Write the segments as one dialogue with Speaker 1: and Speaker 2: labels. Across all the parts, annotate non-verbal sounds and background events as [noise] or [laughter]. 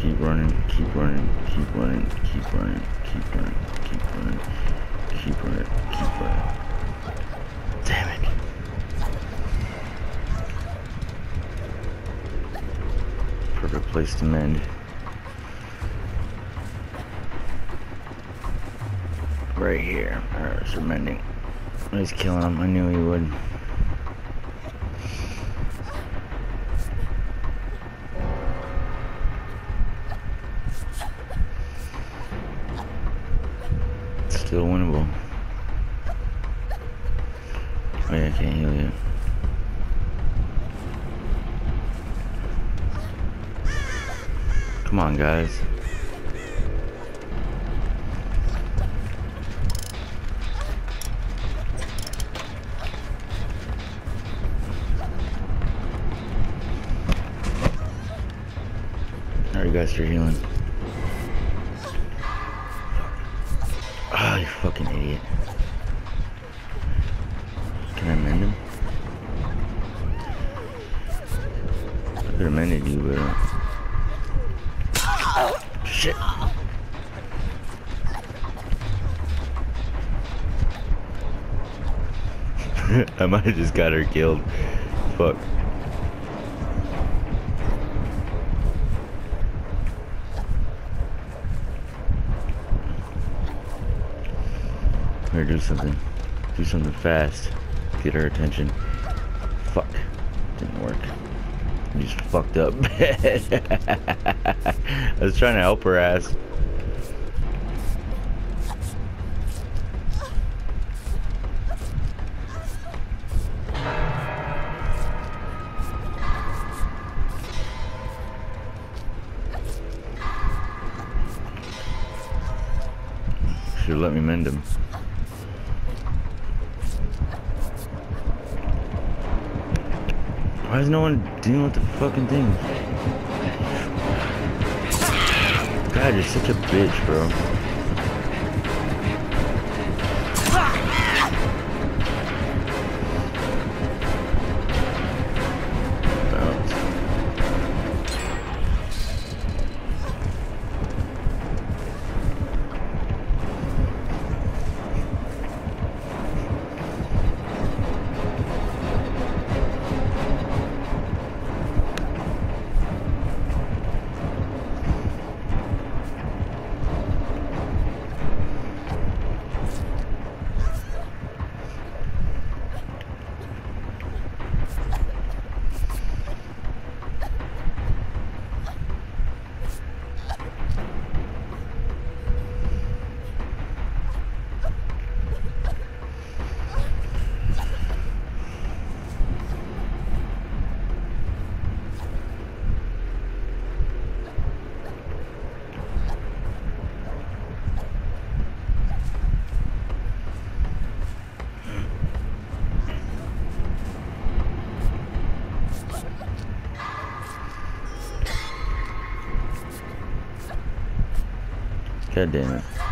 Speaker 1: keep running, keep running, keep running, keep running, keep running, keep running, keep running, keep running. Damn it. Perfect place to mend. Right here. Alright, so mending. He's killing him. I knew he would. Oh I can't heal you. Come on, guys. Alright, you guys are healing. Ah, you fucking idiot. Can I mend him? You. Uh... Shit. [laughs] I might have just got her killed. Fuck. Better do something. Do something fast. Get her attention. Fuck. Didn't work. Just fucked up. [laughs] I was trying to help her ass. Should've let me mend him. Why is no one dealing with the fucking thing? God, you're such a bitch, bro. God damn it.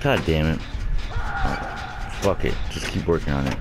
Speaker 1: God damn it. Oh, fuck it. Just keep working on it.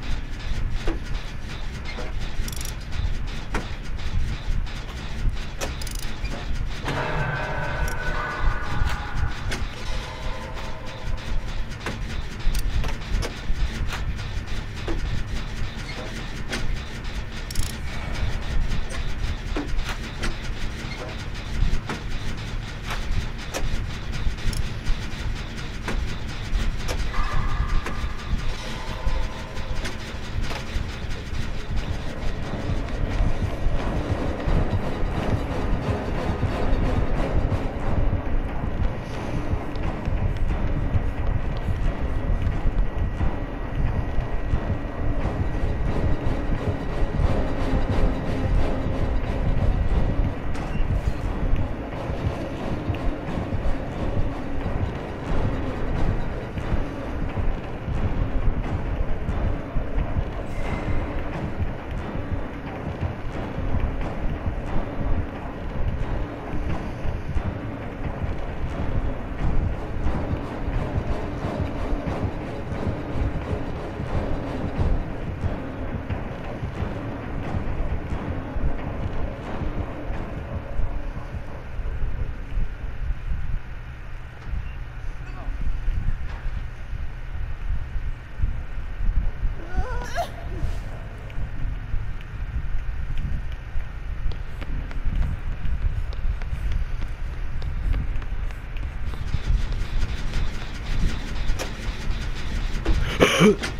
Speaker 1: Huh? [laughs]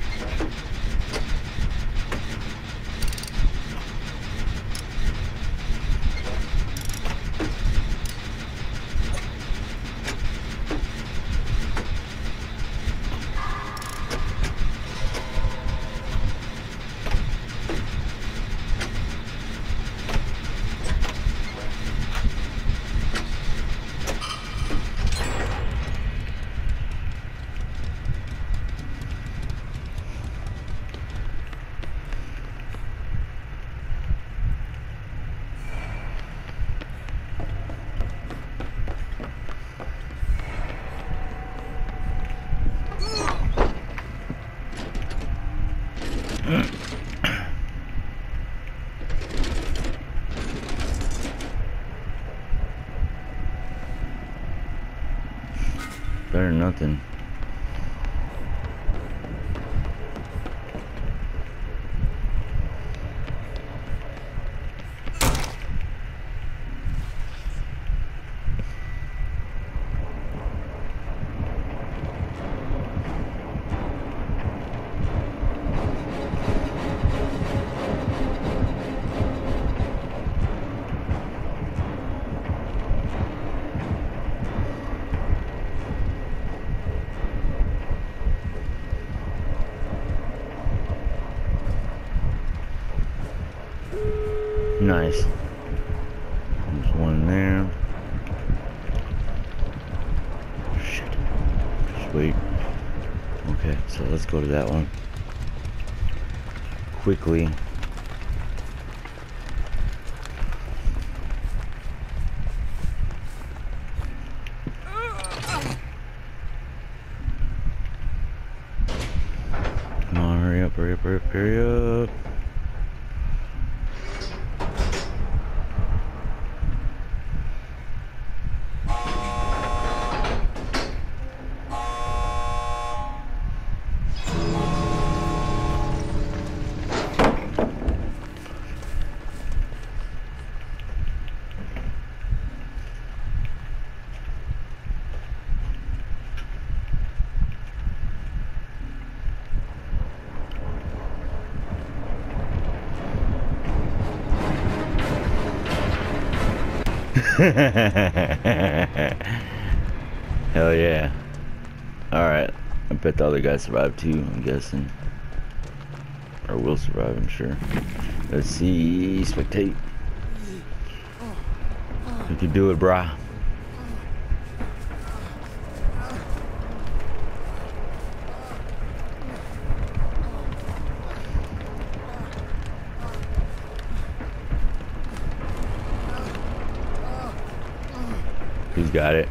Speaker 1: Better nothing. Nice. There's one there. Shit. Wait. Okay, so let's go to that one. Quickly. Hurry up, hurry up, hurry up, hurry up. [laughs] Hell yeah. Alright. I bet the other guy survived too, I'm guessing. Or will survive, I'm sure. Let's see. Spectate. You can do it, brah. He's got it.